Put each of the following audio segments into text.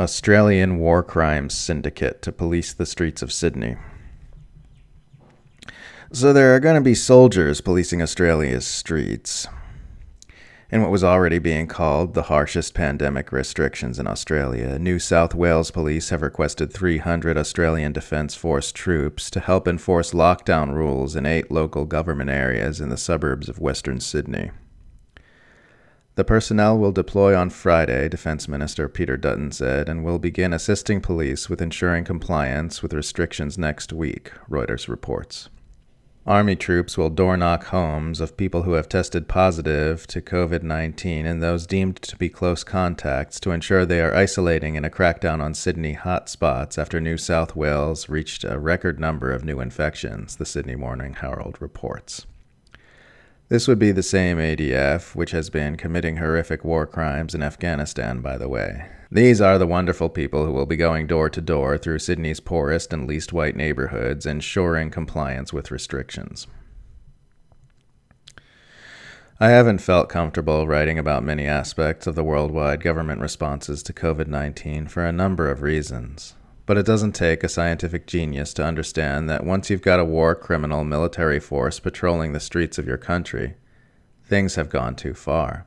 Australian War Crimes Syndicate to police the streets of Sydney. So there are going to be soldiers policing Australia's streets. In what was already being called the harshest pandemic restrictions in Australia, New South Wales police have requested 300 Australian Defence Force troops to help enforce lockdown rules in eight local government areas in the suburbs of Western Sydney. The personnel will deploy on Friday, Defense Minister Peter Dutton said, and will begin assisting police with ensuring compliance with restrictions next week, Reuters reports. Army troops will door knock homes of people who have tested positive to COVID 19 and those deemed to be close contacts to ensure they are isolating in a crackdown on Sydney hotspots after New South Wales reached a record number of new infections, the Sydney Morning Herald reports. This would be the same ADF which has been committing horrific war crimes in Afghanistan, by the way. These are the wonderful people who will be going door to door through Sydney's poorest and least white neighborhoods, ensuring compliance with restrictions. I haven't felt comfortable writing about many aspects of the worldwide government responses to COVID 19 for a number of reasons. But it doesn't take a scientific genius to understand that once you've got a war criminal military force patrolling the streets of your country, things have gone too far.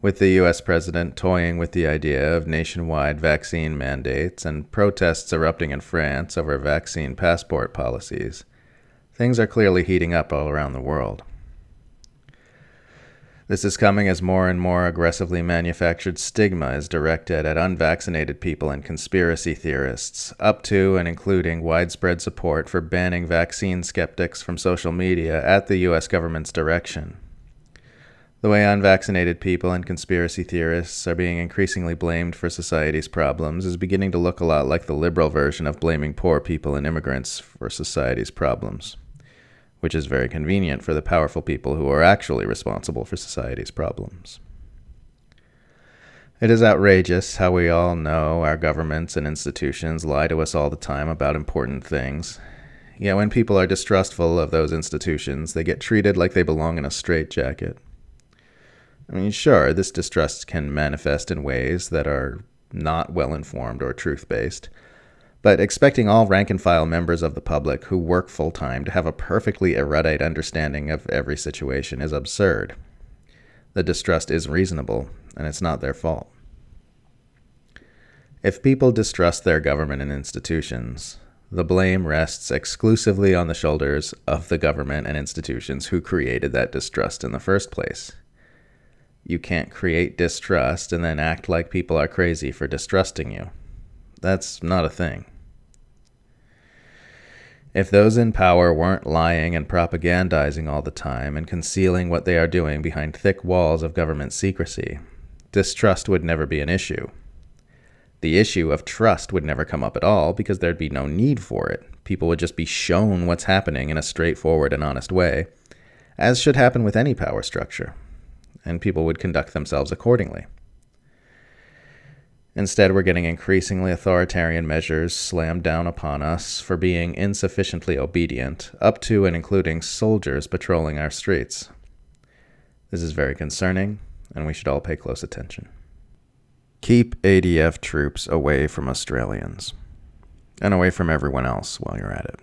With the US president toying with the idea of nationwide vaccine mandates and protests erupting in France over vaccine passport policies, things are clearly heating up all around the world. This is coming as more and more aggressively manufactured stigma is directed at unvaccinated people and conspiracy theorists, up to and including widespread support for banning vaccine skeptics from social media at the US government's direction. The way unvaccinated people and conspiracy theorists are being increasingly blamed for society's problems is beginning to look a lot like the liberal version of blaming poor people and immigrants for society's problems which is very convenient for the powerful people who are actually responsible for society's problems. It is outrageous how we all know our governments and institutions lie to us all the time about important things. Yet when people are distrustful of those institutions, they get treated like they belong in a straitjacket. I mean, sure, this distrust can manifest in ways that are not well informed or truth based, but expecting all rank and file members of the public who work full time to have a perfectly erudite understanding of every situation is absurd. The distrust is reasonable, and it's not their fault. If people distrust their government and institutions, the blame rests exclusively on the shoulders of the government and institutions who created that distrust in the first place. You can't create distrust and then act like people are crazy for distrusting you. That's not a thing. If those in power weren't lying and propagandizing all the time and concealing what they are doing behind thick walls of government secrecy, distrust would never be an issue. The issue of trust would never come up at all because there'd be no need for it. People would just be shown what's happening in a straightforward and honest way, as should happen with any power structure, and people would conduct themselves accordingly. Instead, we're getting increasingly authoritarian measures slammed down upon us for being insufficiently obedient, up to and including soldiers patrolling our streets. This is very concerning, and we should all pay close attention. Keep ADF troops away from Australians, and away from everyone else while you're at it.